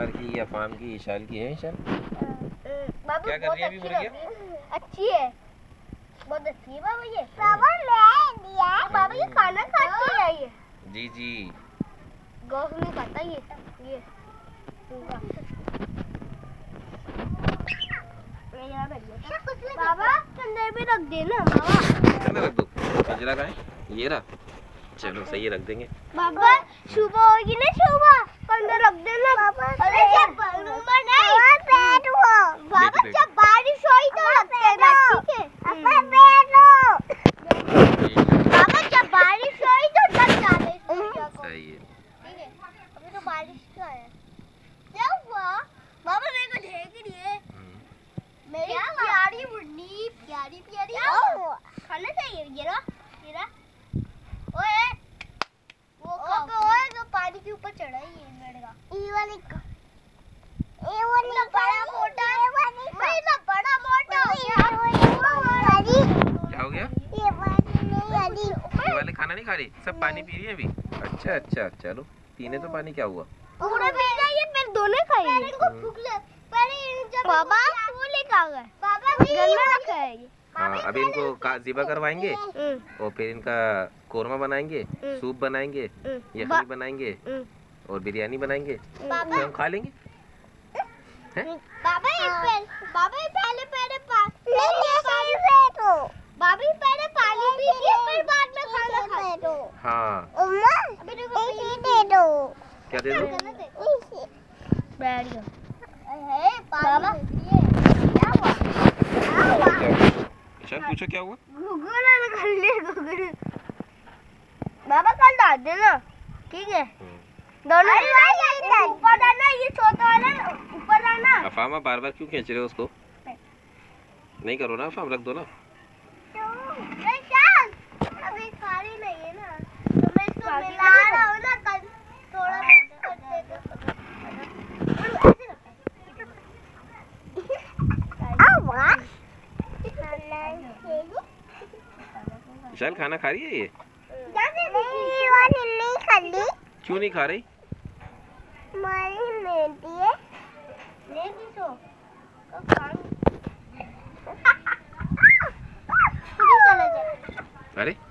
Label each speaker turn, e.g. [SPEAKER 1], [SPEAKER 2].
[SPEAKER 1] अफार की या अफाम की ईशाल की है ईशाल क्या कर रही है अभी
[SPEAKER 2] अच्छी
[SPEAKER 1] मुर्गियाँ?
[SPEAKER 2] है। अच्छी है। बहुत अच्छी है बाबा ये। बाबा मैं दिया बाबा ये खाना खाती है ये।
[SPEAKER 1] जी जी।
[SPEAKER 2] गौस नहीं खाता ये ये। बाबा अंदर भी रख देना बाबा
[SPEAKER 1] रख दो। पिंजरा का है? ये रहा। चलो सही रख देंगे।
[SPEAKER 2] बाबा सुबह होगी ना सुबह अंदर रख देना बाबा अरे जब रूमा नहीं बैठ हो बाबा
[SPEAKER 1] बैठो, बैठो।
[SPEAKER 2] जब बारिश हुई तो रख देना ठीक है पापा बैठो बाबा जब बारिश हुई तो तब डाले सूर्य को
[SPEAKER 1] सही है
[SPEAKER 2] ठीक है अभी तो बारिश का है क्या हुआ बाबा मेरे को देख रही है
[SPEAKER 1] हम्म।
[SPEAKER 2] मेरी प्यारी मुन्नी प्यारी प्यारी खाना चाहिए ये रहा ये रहा ओए वो ओए ओए तो पानी के ऊपर चढ़ा ही है लड़का ये वाली का ये वाली बड़ा मोटा है वाली भाई ना बड़ा मोटा ये
[SPEAKER 1] क्या हो गया
[SPEAKER 2] ये वाली नहीं वाली
[SPEAKER 1] ये वाले खाना नहीं खा रही? सब पानी पी रही है अभी? अच्छा अच्छा चलो पीने तो पानी क्या हुआ?
[SPEAKER 2] पूरा पी फिर दोनों खाइए मेरे को भूख लग पहले जब बाबा वो लेके आ गए बाबा घर में रखा है ये।
[SPEAKER 1] हाँ अभी इनको ज़िबा करवाएँगे?
[SPEAKER 2] हम्म।
[SPEAKER 1] और फिर इनका कोरमा बनाएँगे
[SPEAKER 2] हम्म।
[SPEAKER 1] सूप बनाएँगे
[SPEAKER 2] हम्म।
[SPEAKER 1] यखनी बनाएँगे। और बिरयानी बनाएँगे। फिर हम खा लेंगे?
[SPEAKER 2] बाबा ये पहले पहले पहले पानी बैठो बाबा ये पहले पानी पीजिए फिर बाद में खाना खाओ
[SPEAKER 1] हाँ
[SPEAKER 2] उम्मा अभी देखो इसे दे दो
[SPEAKER 1] क्या दे दो?
[SPEAKER 2] बैठ जाओ है बाबा क्या हुआ क्या हुआ
[SPEAKER 1] पूछो क्या हुआ?
[SPEAKER 2] घुघुरा कर ले घुघुरा बाबा कल डाल देना ठीक है। दोनों ऊपर डालना ये छोटा वाला ऊपर डालना
[SPEAKER 1] अफामा बार बार क्यों खींच रहे हो उसको? नहीं करो ना अफाम रख दो ना।
[SPEAKER 2] नहीं चल अभी खाली नहीं है ना। तो मैं इसको मिला
[SPEAKER 1] चल खाना खा रही है ये?
[SPEAKER 2] नहीं खा रही
[SPEAKER 1] क्यों नहीं खा रही?
[SPEAKER 2] अरे।